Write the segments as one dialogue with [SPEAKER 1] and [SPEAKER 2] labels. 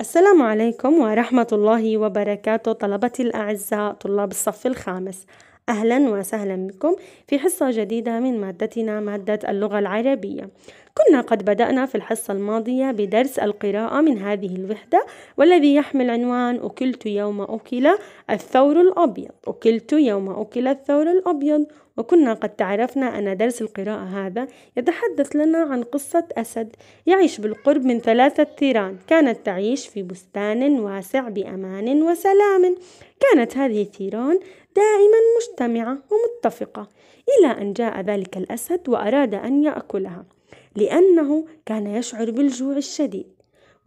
[SPEAKER 1] السلام عليكم ورحمة الله وبركاته طلبتي الأعزاء طلاب الصف الخامس. أهلا وسهلا بكم في حصة جديدة من مادتنا مادة اللغة العربية. كنا قد بدأنا في الحصة الماضية بدرس القراءة من هذه الوحدة والذي يحمل عنوان أكلت يوم أكل الثور الأبيض. أكلت يوم أكل الثور الأبيض. وكنا قد تعرفنا أن درس القراءة هذا يتحدث لنا عن قصة أسد يعيش بالقرب من ثلاثة ثيران كانت تعيش في بستان واسع بأمان وسلام. كانت هذه الثيران دائما مجتمعة ومتفقة إلى أن جاء ذلك الأسد وأراد أن يأكلها لأنه كان يشعر بالجوع الشديد.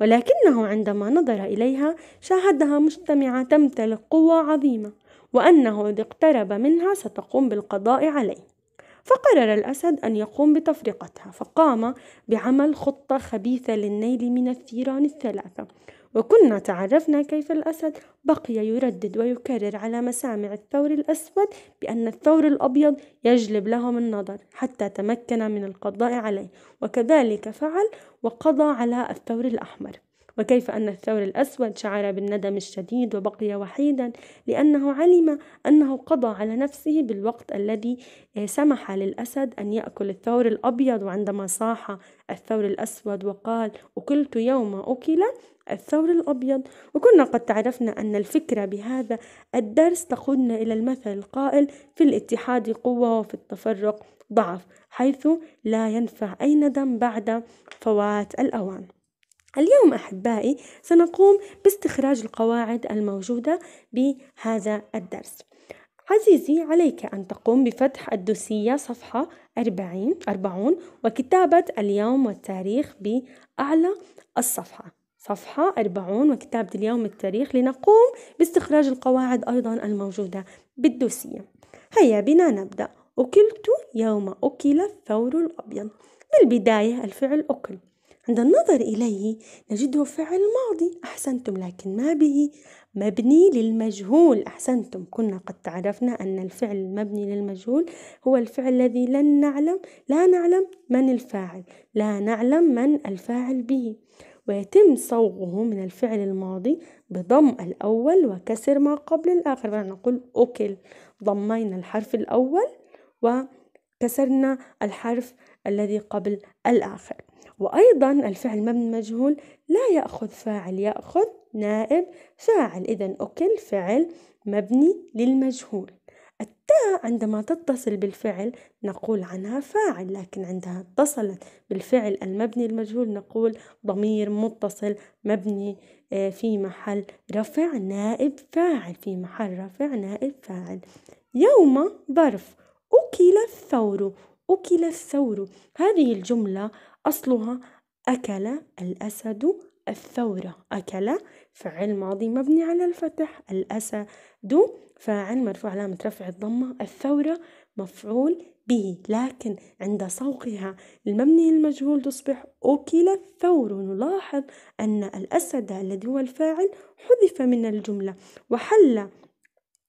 [SPEAKER 1] ولكنه عندما نظر إليها شاهدها مجتمعة تمتلك قوة عظيمة وأنه إذا اقترب منها ستقوم بالقضاء عليه. فقرر الأسد أن يقوم بتفرقتها فقام بعمل خطة خبيثة للنيل من الثيران الثلاثة وكنا تعرفنا كيف الأسد بقي يردد ويكرر على مسامع الثور الأسود بأن الثور الأبيض يجلب لهم النظر حتى تمكن من القضاء عليه وكذلك فعل وقضى على الثور الأحمر. وكيف أن الثور الأسود شعر بالندم الشديد وبقي وحيدا لأنه علم أنه قضى على نفسه بالوقت الذي سمح للأسد أن يأكل الثور الأبيض وعندما صاح الثور الأسود وقال أكلت يوم أكل الثور الأبيض. وكنا قد تعرفنا أن الفكرة بهذا الدرس تقودنا إلى المثل القائل في الاتحاد قوة وفي التفرق ضعف حيث لا ينفع أي ندم بعد فوات الأوان. اليوم أحبائي سنقوم باستخراج القواعد الموجودة بهذا الدرس. عزيزي عليك أن تقوم بفتح الدوسية صفحة 40 40 وكتابة اليوم والتاريخ بأعلى الصفحة. صفحة 40 وكتابة اليوم والتاريخ لنقوم باستخراج القواعد أيضا الموجودة بالدوسية. هيا بنا نبدأ. أكلت يوم أكل الثور الأبيض. بالبداية الفعل أكل. عند النظر إليه نجده فعل ماضي أحسنتم لكن ما به مبني للمجهول. أحسنتم كنا قد تعرفنا أن الفعل المبني للمجهول هو الفعل الذي لن نعلم لا نعلم من الفاعل لا نعلم من الفاعل به. ويتم صوغه من الفعل الماضي بضم الأول وكسر ما قبل الآخر. فنقول أكل ضمينا الحرف الأول وكسرنا الحرف الذي قبل الآخر. وأيضا الفعل مبني مجهول لا يأخذ فاعل يأخذ نائب فاعل. إذا أكل فعل مبني للمجهول. التاء عندما تتصل بالفعل نقول عنها فاعل لكن عندها اتصلت بالفعل المبني المجهول نقول ضمير متصل مبني آه، في محل رفع نائب فاعل في محل رفع نائب فاعل. يوم ظرف أكل الثور. أكل الثور. هذه الجملة أصلها أكل الأسد الثورة أكل فعل ماضي مبني على الفتح. الأسد فاعل مرفوع علامة رفع الضمة. الثورة مفعول به لكن عند صوغها المبني المجهول تصبح أكل الثور. نلاحظ أن الأسد الذي هو الفاعل حذف من الجملة وحل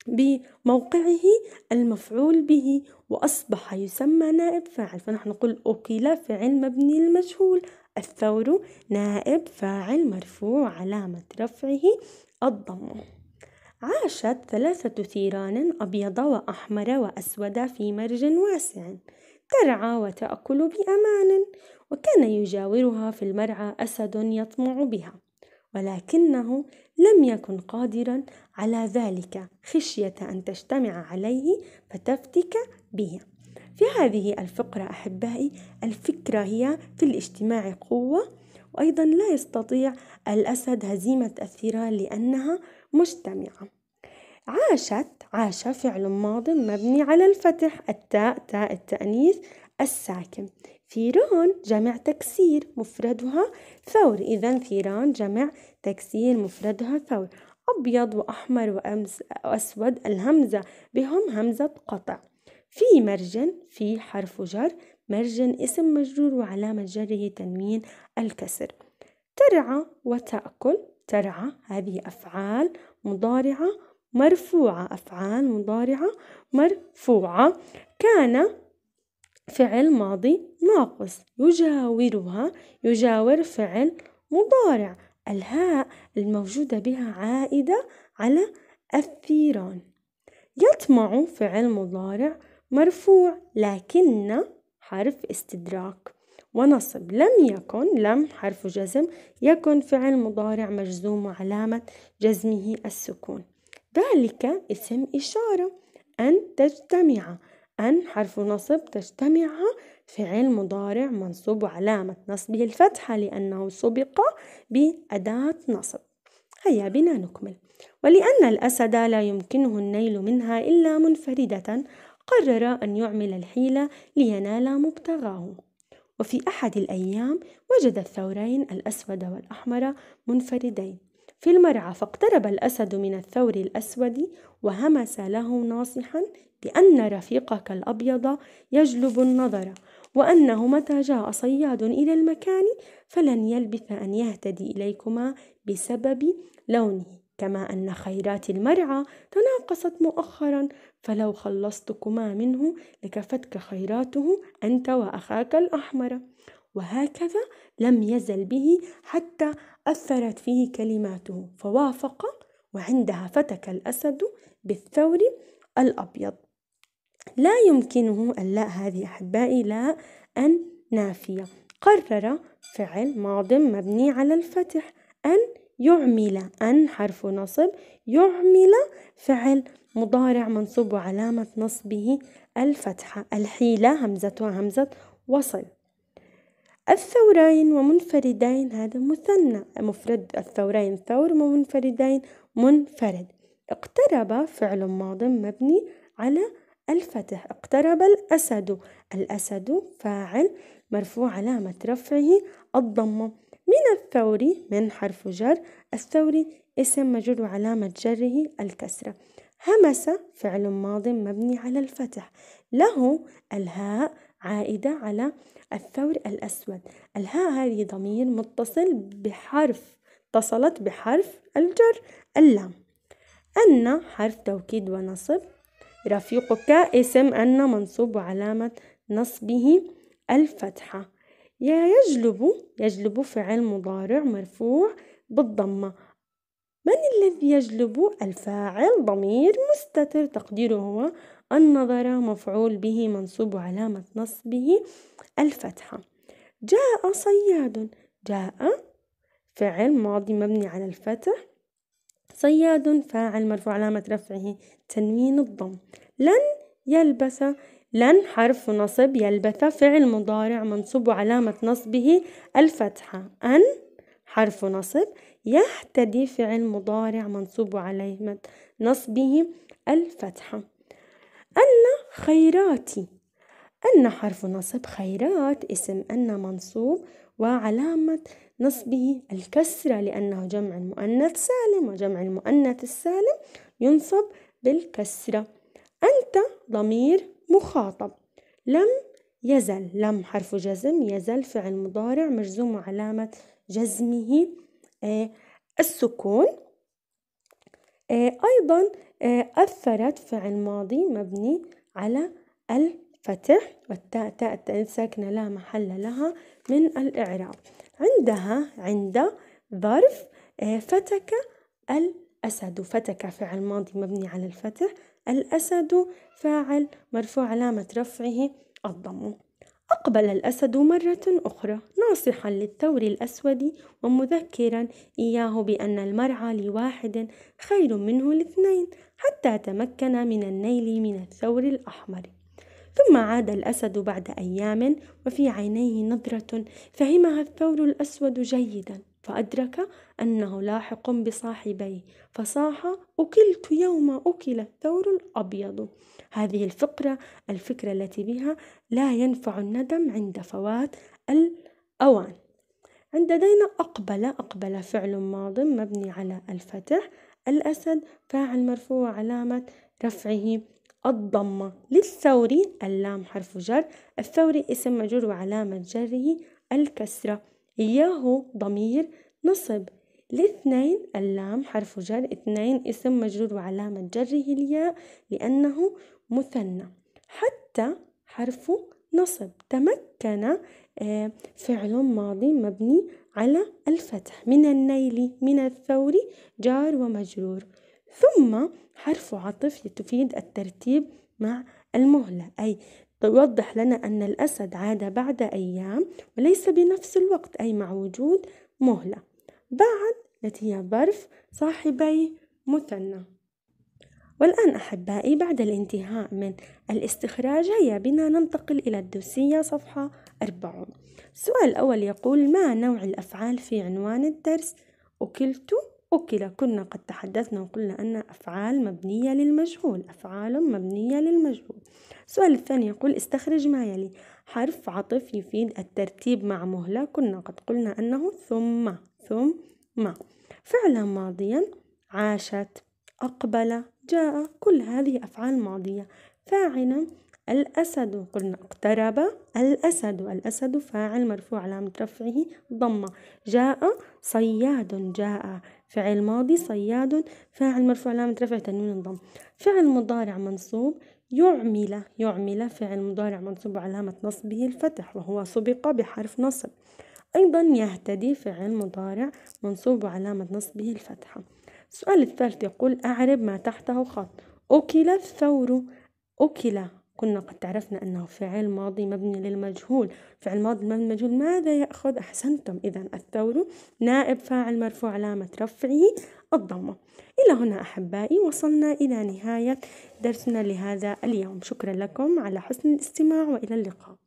[SPEAKER 1] بموقعه المفعول به وأصبح يسمى نائب فاعل. فنحن نقول أكل فعل مبني المجهول الثور نائب فاعل مرفوع علامة رفعه الضم. عاشت ثلاثة ثيران أبيض وأحمر وأسود في مرج واسع. ترعى وتأكل بأمان وكان يجاورها في المرعى أسد يطمع بها. ولكنه لم يكن قادرا على ذلك خشية أن تجتمع عليه فتفتك به. في هذه الفقرة أحبائي الفكرة هي في الاجتماع قوة وأيضا لا يستطيع الأسد هزيمة الثيران لأنها مجتمعة. عاشت عاش فعل ماض مبني على الفتح التاء تاء التأنيث الساكن. ثيران جمع تكسير مفردها ثور. إذا ثيران جمع تكسير مفردها ثور. أبيض وأحمر وأسود الهمزة. بهم همزة قطع. في مرجن في حرف جر. مرجن اسم مجرور وعلامة جره تنوين الكسر. ترعى وتأكل. ترعى هذه أفعال مضارعة. مرفوعة أفعال مضارعة. مرفوعة. كان فعل ماضي ناقص. يجاورها يجاور فعل مضارع. الهاء الموجودة بها عائدة على الثيران. يطمع فعل مضارع مرفوع لكن حرف استدراك. ونصب. لم يكن لم حرف جزم يكن فعل مضارع مجزوم وعلامة جزمه السكون. ذلك اسم إشارة أن تجتمع. أن حرف نصب تجتمع فعل مضارع منصوب وعلامة نصبه الفتحة لأنه سبق بأداة نصب. هيا بنا نكمل. ولأن الأسد لا يمكنه النيل منها إلا منفردة قرر أن يعمل الحيلة لينال مبتغاه. وفي أحد الأيام وجد الثورين الأسود والأحمر منفردين. في المرعى فاقترب الأسد من الثور الأسود وهمس له ناصحا بأن رفيقك الأبيض يجلب النظر وأنه متى جاء صياد إلى المكان فلن يلبث أن يهتدي إليكما بسبب لونه. كما أن خيرات المرعى تناقصت مؤخرا فلو خلصتكما منه لكفتك خيراته أنت وأخاك الأحمر. وهكذا لم يزل به حتى أثرت فيه كلماته فوافق وعندها فتك الأسد بالثور الأبيض. لا يمكنه اللاء هذه أحبائي لا أن نافية قرر فعل ماض مبني على الفتح أن يعمل أن حرف نصب يعمل فعل مضارع منصوب وعلامة نصبه الفتحة. الحيلة همزة همزة وصل. الثورين ومنفردين هذا مثنى مفرد الثورين ثور ومنفردين منفرد. اقترب فعل ماض مبني على الفتح اقترب الأسد. الأسد فاعل مرفوع علامة رفعه الضمة من الثور من حرف جر الثور اسم مجرور وعلامة جره الكسرة. همس فعل ماض مبني على الفتح. له الهاء عائدة على الثور الأسود. الهاء هذه ضمير متصل بحرف اتصلت بحرف الجر اللام. أن حرف توكيد ونصب. رفيقك اسم أن منصوب وعلامة نصبه الفتحة. يجلب يجلب فعل مضارع مرفوع بالضمة. من الذي يجلب الفاعل ضمير مستتر؟ تقديره هو النظر مفعول به منصوب علامة نصبه الفتحة. جاء صياد. جاء فعل ماضي مبني على الفتح. صياد فاعل مرفوع علامة رفعه تنوين الضم. لن يلبث لن حرف نصب يلبث فعل مضارع منصوب علامة نصبه الفتحة. أن حرف نصب يهتدي فعل مضارع منصوب علامة نصبه الفتحة أن خيراتي. أن حرف نصب خيرات اسم أن منصوب وعلامة نصبه الكسرة لأنه جمع المؤنث سالم وجمع المؤنث السالم ينصب بالكسرة أنت ضمير مخاطب. لم يزل لم حرف جزم يزل فعل مضارع مجزوم علامة جزمه. آه السكون. آه أيضا آه أثرت فعل ماضي مبني على الفتح والتاء تاء ساكنة لا محل لها من الإعراب. عندها عند ظرف فتك الأسد. فتك فعل ماضي مبني على الفتح الأسد فاعل مرفوع علامة رفعه الضم أقبل الأسد مرة أخرى ناصحا للثور الأسود ومذكرا إياه بأن المرعى لواحد خير منه لاثنين حتى تمكن من النيل من الثور الأحمر. ثم عاد الأسد بعد أيام وفي عينيه نظرة فهمها الثور الأسود جيدا. فأدرك أنه لاحق بصاحبيه فصاح أكلت يوم أكل الثور الأبيض. هذه الفقرة الفكرة التي بها لا ينفع الندم عند فوات الأوان. عند دينا أقبل أقبل فعل ماض مبني على الفتح الأسد فاعل مرفوع علامة رفعه الضمة للثوري اللام حرف جر الثوري اسم مجرور وعلامة جره الكسرة. إياه ضمير نصب. لاثنين اللام حرف جر اثنين اسم مجرور وعلامة جره الياء لأنه مثنى. حتى حرف نصب. تمكن آه، فعل ماضي مبني على الفتح. من النيل من الثور جار ومجرور. ثم حرف عطف تفيد الترتيب مع المهلة. أي توضح لنا أن الأسد عاد بعد أيام وليس بنفس الوقت أي مع وجود مهلة بعد التي هي ظرف صاحبي مثنى. والآن أحبائي بعد الانتهاء من الاستخراج هيا بنا ننتقل إلى الدرسية صفحة أربعون. السؤال الأول يقول ما نوع الأفعال في عنوان الدرس؟ أكلت أكل كنا قد تحدثنا وقلنا أن أفعال مبنية للمجهول أفعال مبنية للمجهول. السؤال الثاني يقول استخرج ما يلي. حرف عطف يفيد الترتيب مع مهلة. كنا قد قلنا أنه ثم ثم. فعلا ماضيا عاشت أقبل جاء كل هذه أفعال ماضية. فاعلا الأسد قلنا اقترب. الأسد الأسد فاعل مرفوع علامة رفعه ضمة جاء صياد جاء. فعل ماضي صياد فاعل مرفوع علامة رفع تنوين الضم فعل مضارع منصوب يعمل يعمل. فعل مضارع منصوب علامة نصبه الفتح وهو سبق بحرف نصب. أيضا يهتدي فعل مضارع منصوب علامة نصبه الفتحة السؤال الثالث يقول أعرب ما تحته خط أكل الثور. أكل كنا قد عرفنا أنه فعل ماضي مبني للمجهول. فعل ماضي مبني للمجهول ماذا يأخذ؟ أحسنتم. إذا الثور نائب فاعل مرفوع علامة رفعه الضمة. إلى هنا أحبائي وصلنا إلى نهاية درسنا لهذا اليوم. شكرا لكم على حسن الاستماع وإلى اللقاء.